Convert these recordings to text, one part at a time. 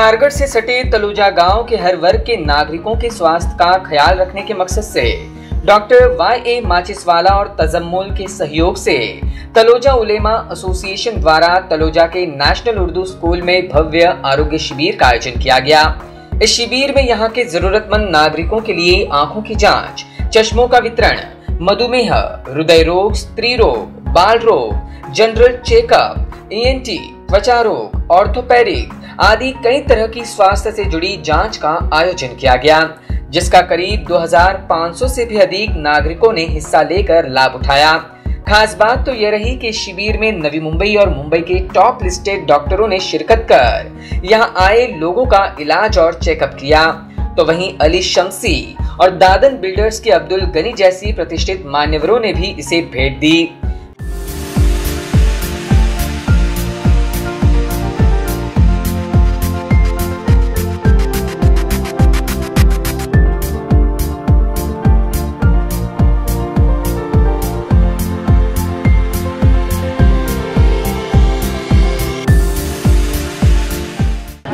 नाहरगढ़ से सटे तलुजा गाँव के हर वर्ग के नागरिकों के स्वास्थ्य का ख्याल रखने के मकसद से डॉक्टर वाई ए माचिसवाला और तजम्मुल के सहयोग से तलोजा उलेमा एसोसिएशन द्वारा तलोजा के नेशनल उर्दू स्कूल में भव्य आरोग्य शिविर का आयोजन किया गया। इस शिविर में यहाँ के जरूरतमंद नागरिकों के लिए आँखों की जाँच, चश्मों का वितरण, मधुमेह, हृदय रोग, स्त्री रोग, बाल रोग, जनरल चेकअप ईएनटी त्वचा रोग, ऑर्थोपेडिक आदि कई तरह की स्वास्थ्य से जुड़ी जाँच का आयोजन किया गया, जिसका करीब 2500 से भी अधिक नागरिकों ने हिस्सा लेकर लाभ उठाया। खास बात तो यह रही कि शिविर में नवी मुंबई और मुंबई के टॉप लिस्टेड डॉक्टरों ने शिरकत कर यहाँ आए लोगों का इलाज और चेकअप किया। तो वहीं अली शमसी और दादन बिल्डर्स के अब्दुल गनी जैसी प्रतिष्ठित मान्यवरों ने भी इसे भेंट दी।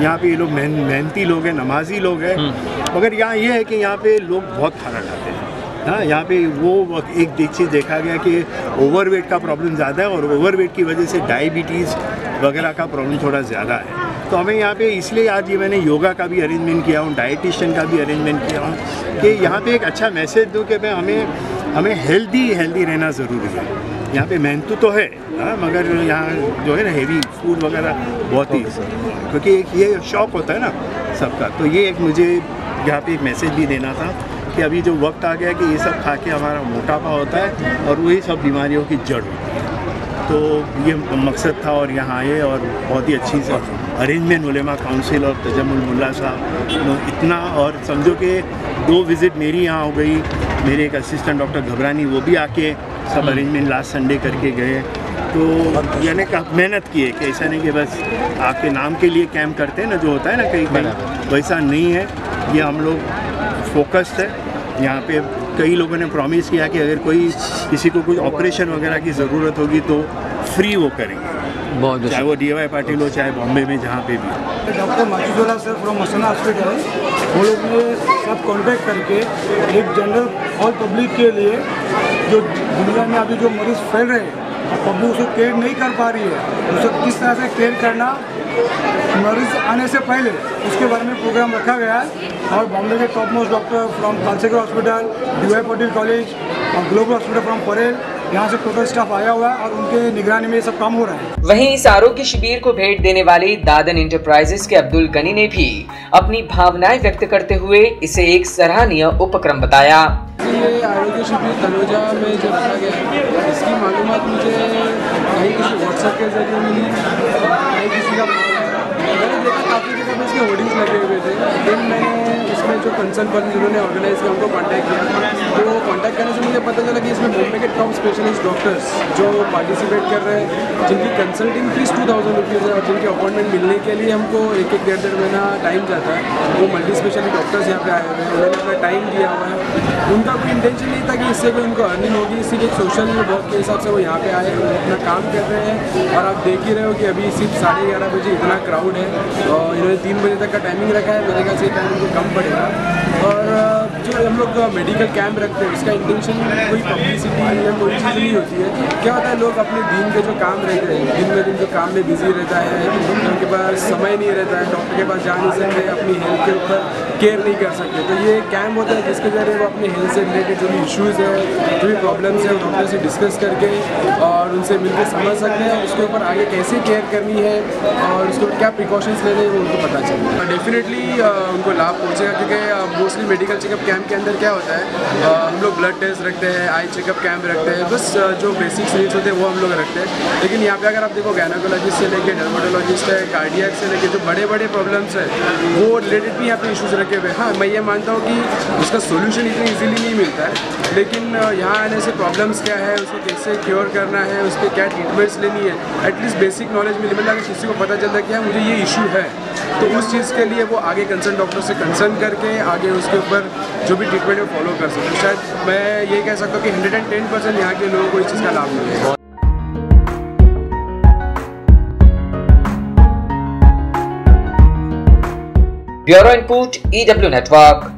यहाँ पे ये लोग मेहन मेहनती लोग हैं नमाजी लोग हैं। मगर यहाँ ये है कि यहाँ पे लोग बहुत खाना खाते हैं। हाँ यहाँ पे वो एक एक चीज़ देखा गया कि ओवरवेट का प्रॉब्लम ज़्यादा है और ओवरवेट की वजह से डायबिटीज़ वगैरह का प्रॉब्लम थोड़ा ज़्यादा है। तो हमें यहाँ पे इसलिए आज ये मैंने योगा का भी अरेंजमेंट किया हूँ डाइटिशियन का भी अरेंजमेंट किया हूँ कि यहाँ पे एक अच्छा मैसेज दूँ कि भाई हमें हमें हेल्दी हेल्दी रहना ज़रूरी है। यहाँ पे मेहनत तो है हाँ मगर यहाँ जो है ना हेवी फ़ूड वगैरह बहुत ही क्योंकि एक ये शौक होता है ना सबका। तो ये एक मुझे यहाँ पे एक मैसेज भी देना था कि अभी जो वक्त आ गया कि ये सब खा के हमारा मोटापा होता है और वही सब बीमारियों की जड़। होती है तो ये मकसद था और यहाँ आए और बहुत ही अच्छी से अरेंजमेंट उलेमा काउंसिल और तजमुल मुल्ला साहब। इतना और समझो कि दो विज़िट मेरी यहाँ हो गई मेरे एक असिस्टेंट डॉक्टर घबरानी वो भी आके सब अरेंजमेंट लास्ट संडे करके गए तो यानी का मेहनत की है कि ऐसा नहीं कि बस आपके नाम के लिए कैम्प करते हैं ना जो होता है ना कहीं कहीं वैसा नहीं है। ये हम लोग फोकस्ड है। यहाँ पे कई लोगों ने प्रॉमिस किया कि अगर कोई किसी को कोई ऑपरेशन वगैरह की ज़रूरत होगी तो फ्री वो करेंगे। बहुत चाहे वो डी वाई पाटिल हो चाहे बॉम्बे में जहाँ पे भी डॉक्टर माचिजोला सर फ्रॉम मसना हॉस्पिटल वो लोग ने सब कॉन्टैक्ट करके एक जनरल ऑल पब्लिक के लिए जो दुनिया में अभी जो मरीज़ फैल रहे हैं पब्लिक उसको केयर नहीं कर पा रही है। उसे किस तरह से केयर करना, मरीज़ आने से पहले उसके बारे में प्रोग्राम रखा गया है। और बॉम्बे के top most doctor from Kalsekar hospital D Y Patil college और ग्लोबल हॉस्पिटल फ्रॉम परेल यहाँ से टोटल स्टाफ आया हुआ है और उनके निगरानी में ये सब काम हो रहा है। वहीं इस आरोग्य शिविर को भेंट देने वाले दादन इंटरप्राइजेस के अब्दुल गनी ने भी अपनी भावनाएँ व्यक्त करते हुए इसे एक सराहनीय उपक्रम बताया। ये आरोग्य शिविर तलोजा में जो रखा गया इसकी मालूम मुझे व्हाट्सएप के ज़रिए मिली कहीं किसी का मैंने देखा काफ़ी जगह पे इसके होर्डिंग्स लगे हुए थे देन मैंने इसमें जो कंसर्न पर्सन जिन्होंने ऑर्गेनाइज किया, उनको कॉन्टैक्ट किया। तो कॉन्टैक्ट करने से मुझे पता चला कि इसमें मुंबई के टॉप स्पेशलिस्ट डॉक्टर्स जो पार्टिसिपेट कर रहे हैं, जिनकी consulting fees two thousand rupees है और जिनकी अपॉइंटमेंट मिलने के लिए हमको एक एक डेढ़ डेढ़ महीना टाइम जाता है, वो मल्टी स्पेशलिस्ट डॉक्टर्स यहाँ पे आए हुए हैं, उन्होंने अपना टाइम दिया हुआ है। उनका कोई इंटेंशन नहीं था कि इससे कोई उनको अर्निंग होगी एक सोशल वर्क के हिसाब से वो यहाँ पे आए, वो अपना काम कर रहे हैं। और आप देख ही रहे हो कि अभी सिर्फ़ साढ़े ग्यारह बजे इतना क्राउड है और इन्होंने तीन बजे तक का टाइमिंग रखा है मेरे ख्याल से टाइम उनको कम पड़ेगा। और जो लोग मेडिकल कैंप रखते हैं, उसका इंटेंशन कोई पब्लिसिटी या कोई चीज़ नहीं होती है। क्या होता है, लोग अपने दिन के जो काम रहते हैं, दिन में दिन जो काम में बिज़ी रहता है, उनके पास समय नहीं रहता है डॉक्टर के पास जा नहीं सकते, अपनी हेल्थ के ऊपर केयर नहीं कर सकते। तो ये कैंप होता है, जिसके ज़रिए वो अपने हेल्थ से रिलेटेड जो भी इश्यूज़ है, जो भी प्रॉब्लम्स है डॉक्टर से डिस्कस करके और उनसे मिलकर समझ सकते हैं, उसके ऊपर आगे कैसे केयर करनी है और उसके क्या प्रिकॉशंस लेने हैं, वो उनको पता चलेगा डेफिनेटली उनको लाभ पहुँचेगा, क्योंकि मोस्टली मेडिकल चेकअप कैंप के अंदर क्या होता है आ, हम लोग ब्लड टेस्ट रखते हैं आई चेकअप कैंप रखते हैं बस जो बेसिक नीड्स होते हैं वो हम लोग रखते हैं। लेकिन यहाँ पे अगर आप देखो गैनोकोलॉजिस्ट से लेके डर्माटोलॉजिस्ट है कार्डियक से लेके जो बड़े बड़े प्रॉब्लम्स है वो रिलेटेड भी यहाँ पे इशूज़ रखे हुए हाँ। मैं ये मानता हूँ कि उसका सोल्यूशन इतनी ईजिली नहीं मिलता है लेकिन यहाँ आने से प्रॉब्लम्स क्या है उसको कैसे क्योर करना है उस पर क्या ट्रीटमेंट्स लेनी है एटलीस्ट बेसिक नॉलेज मिले। मतलब अगर किसी को पता चलता है कि हाँ मुझे ये इशू है तो उस चीज़ के लिए वो आगे कंसर्न डॉक्टर से कंसर्न करके आगे उसके ऊपर जो भी ट्रीटमेंट है फॉलो कर सकते शायद मैं ये कह सकता हूँ कि हंड्रेड एंड टेन परसेंट यहाँ के लोगों को इस चीज़ का लाभ मिलेगा ब्यूरो इनपुट ईडब्ल्यू नेटवर्क